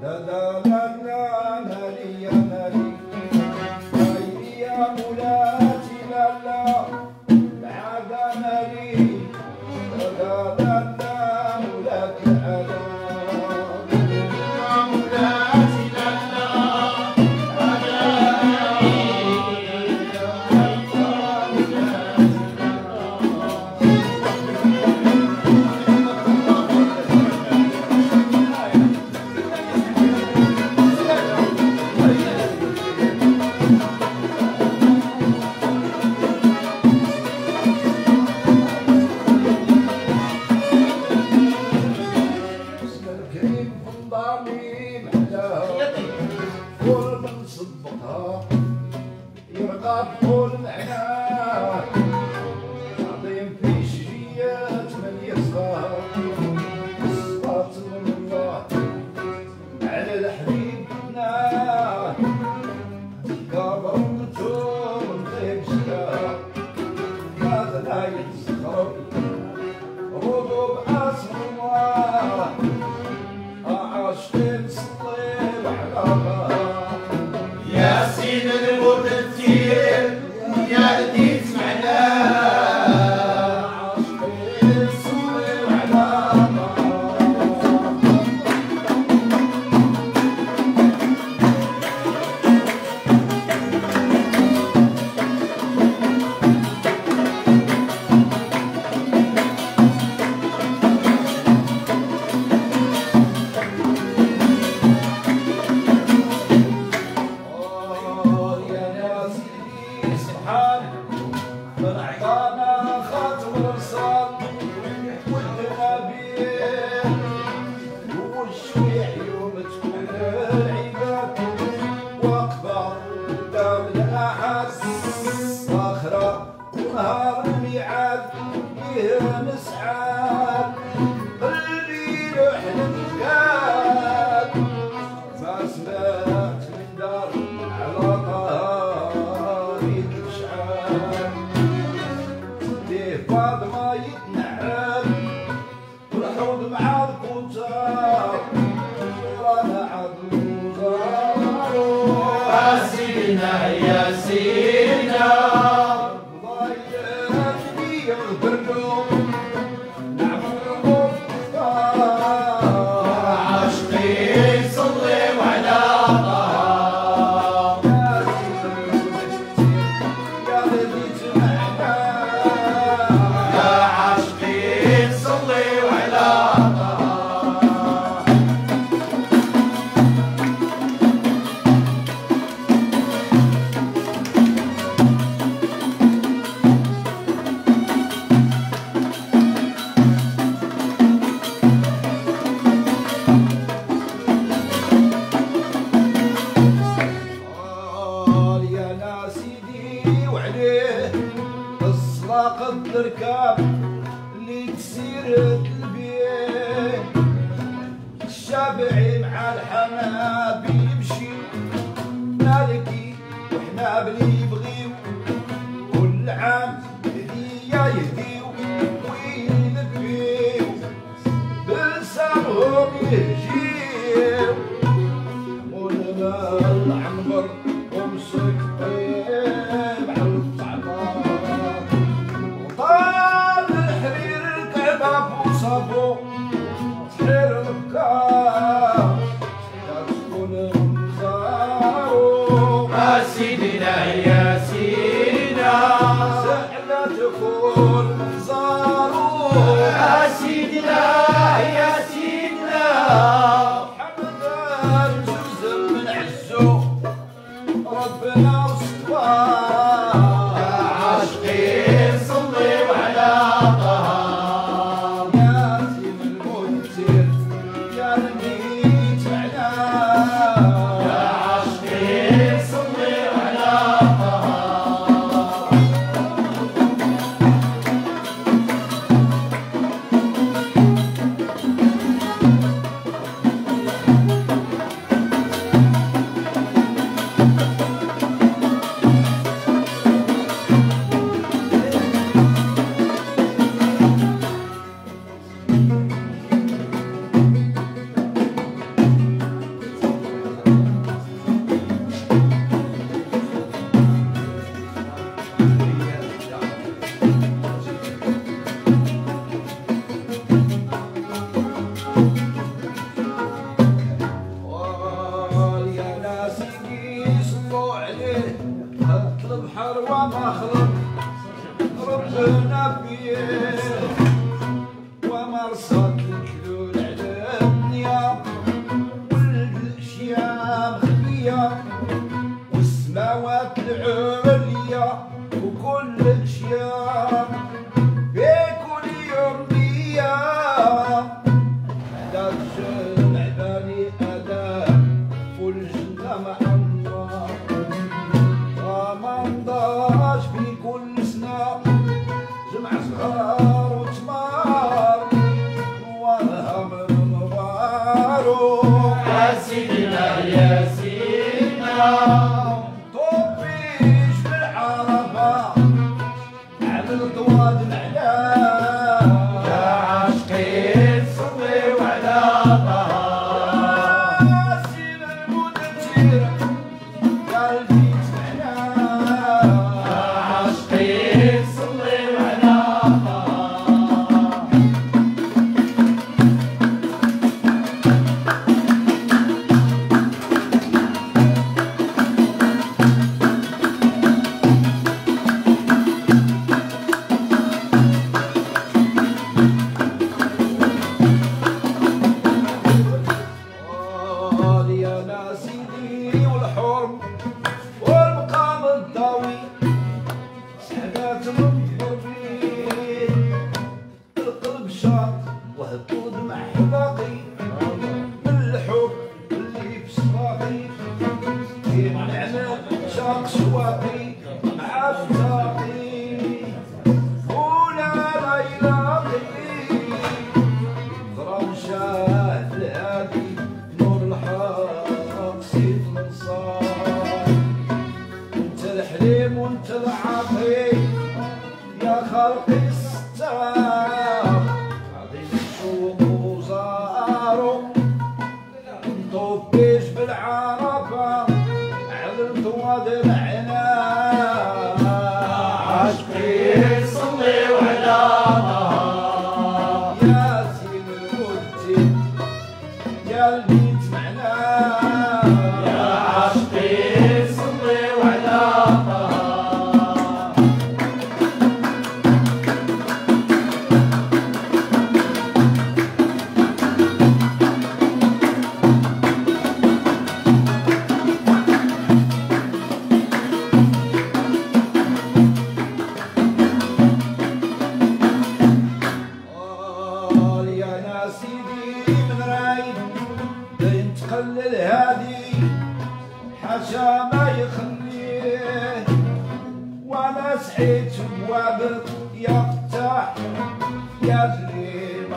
da da da. وهرم يعذب به Roberto Alwa machlok, rabbi nabiyeh. lot. يا اللي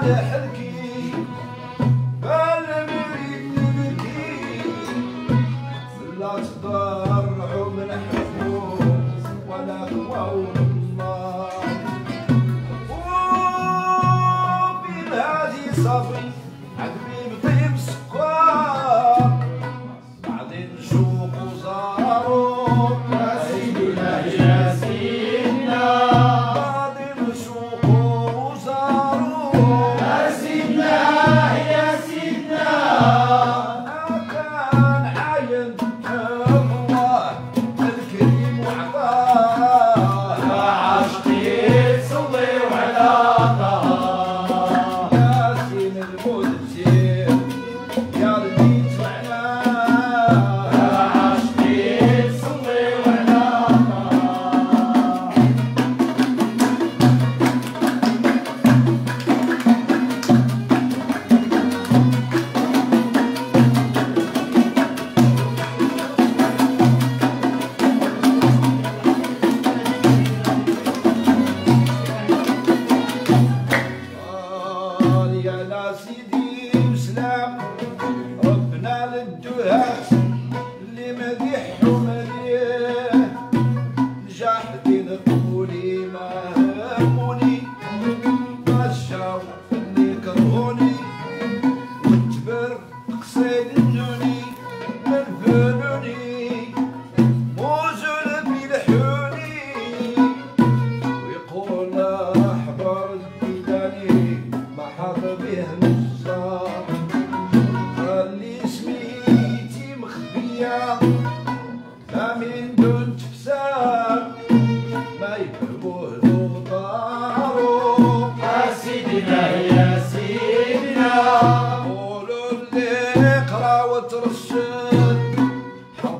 صالح الكيل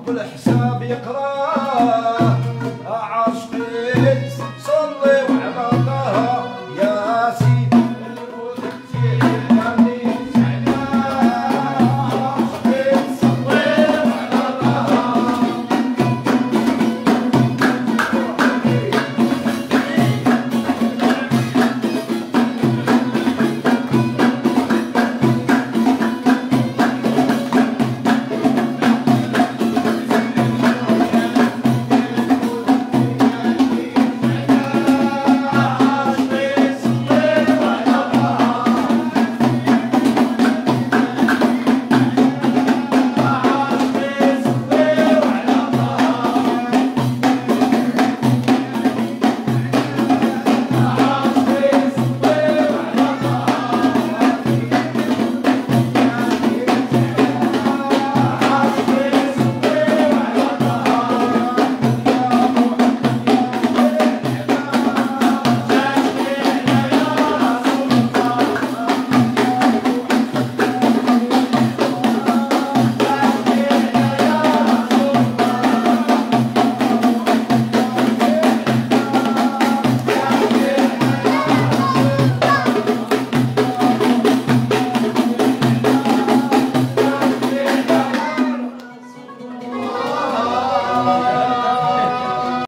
رب الحساب يقرأ.